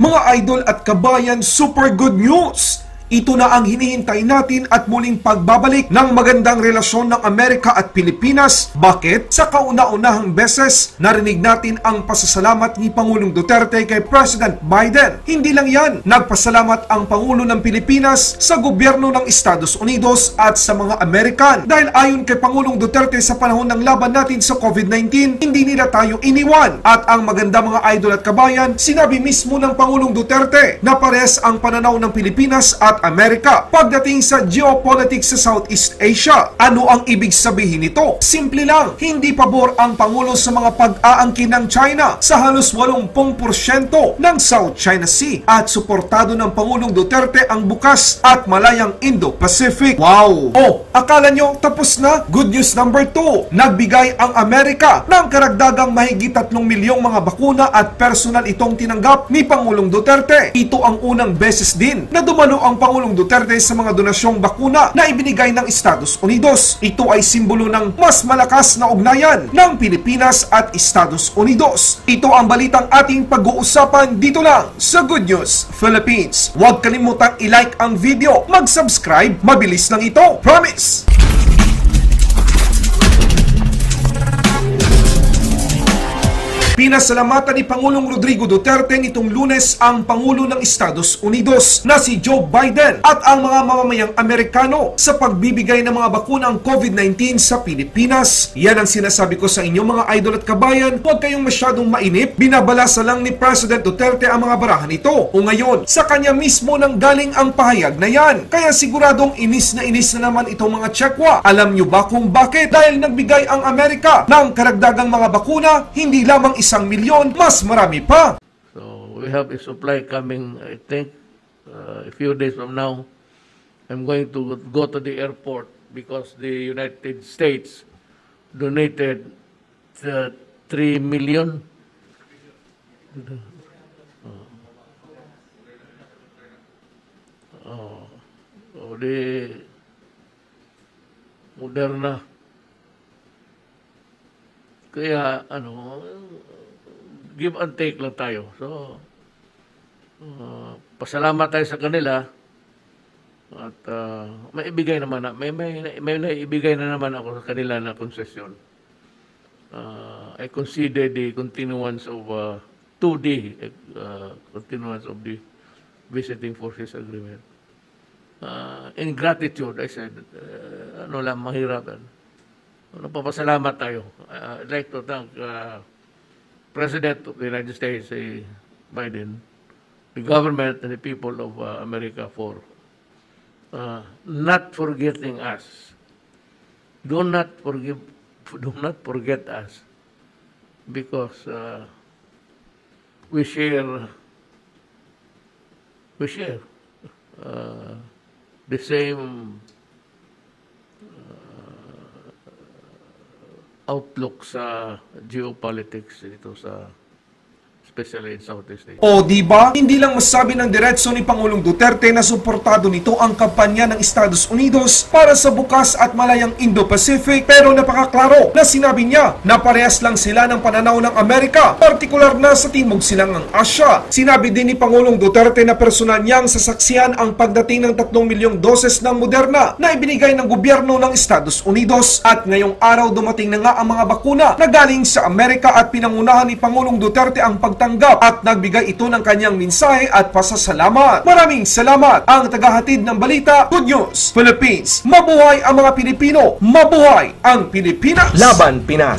Mga idol at kabayan, super good news! Ito na ang hinihintay natin at muling pagbabalik ng magandang relasyon ng Amerika at Pilipinas. Bakit? Sa kauna-unahang beses, narinig natin ang pasasalamat ni Pangulong Duterte kay President Biden. Hindi lang yan, nagpasalamat ang Pangulo ng Pilipinas sa gobyerno ng Estados Unidos at sa mga Amerikan. Dahil ayon kay Pangulong Duterte sa panahon ng laban natin sa COVID-19, hindi nila tayo iniwan. At ang maganda mga idol at kabayan, sinabi mismo ng Pangulong Duterte na pares ang pananaw ng Pilipinas at Amerika pagdating sa geopolitics sa Southeast Asia. Ano ang ibig sabihin nito? Simple lang, hindi pabor ang Pangulo sa mga pag-aangkin ng China sa halos 80% ng South China Sea at suportado ng Pangulong Duterte ang bukas at malayang Indo-Pacific. Wow! Oh, akala nyo tapos na? Good news number 2. Nagbigay ang Amerika ng karagdagang mahigit 3 milyong mga bakuna at personal itong tinanggap ni Pangulong Duterte. Ito ang unang beses din na dumalo ang Pangulong Duterte sa mga donasyong bakuna na ibinigay ng Estados Unidos. Ito ay simbolo ng mas malakas na ugnayan ng Pilipinas at Estados Unidos. Ito ang balitang ating pag-uusapan dito lang sa Good News Philippines. Huwag kalimutang i-like ang video, mag-subscribe, mabilis lang ito. Promise! Pinasalamatan ni Pangulong Rodrigo Duterte nitong lunes ang Pangulo ng Estados Unidos na si Joe Biden at ang mga mamamayang Amerikano sa pagbibigay ng mga bakunang COVID-19 sa Pilipinas. Yan ang sinasabi ko sa inyo mga idol at kabayan. Huwag kayong masyadong mainip. Binabalasa lang ni President Duterte ang mga barahan ito. O ngayon, sa kanya mismo nang galing ang pahayag na yan. Kaya siguradong inis na inis na naman itong mga Chekwa. Alam nyo ba kung bakit? Dahil nagbigay ang Amerika ng karagdagang mga bakuna, hindi lamang isang milyon, mas marami pa. So we have a supply coming, I think, uh, a few days from now. I'm going to go to the airport because the United States donated uh, 3 million. Oh, oh, the Moderna. Kaya, ano, give and take lang tayo. So, uh, pasalamat tayo sa kanila at uh, may ibigay naman na, may, may, may naibigay na naman ako sa kanila na konsesyon. Uh, I consider the continuance of uh, 2D, uh, continuance of the visiting forces agreement. Uh, in gratitude, I said, uh, ano lang, mahirap. Ano, papasalamat tayo. Uh, I'd like to thank uh, President of the United States, eh, Biden, the government and the people of uh, America for uh, not forgetting us. Do not forgive, do not forget us, because uh, we share, we share uh, the same outlook sa geopolitics dito sa especially in Southeast Asia. O di ba? Hindi lang masabi ng diretso ni Pangulong Duterte na suportado nito ang kampanya ng Estados Unidos para sa bukas at malayang Indo-Pacific pero napakaklaro na sinabi niya na parehas lang sila ng pananaw ng Amerika, partikular na sa Timog Silangang Asya. Sinabi din ni Pangulong Duterte na personal niyang sasaksiyan ang pagdating ng 3 milyong doses ng Moderna na ibinigay ng gobyerno ng Estados Unidos at ngayong araw dumating na nga ang mga bakuna na galing sa Amerika at pinangunahan ni Pangulong Duterte ang pagtanggap at nagbigay ito ng kanyang mensahe at pasasalamat. Maraming salamat ang tagahatid ng balita Good News Philippines. Mabuhay ang mga Pilipino, mabuhay ang Pilipinas. Laban Pinas.